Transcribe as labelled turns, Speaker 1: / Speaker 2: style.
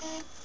Speaker 1: Okay.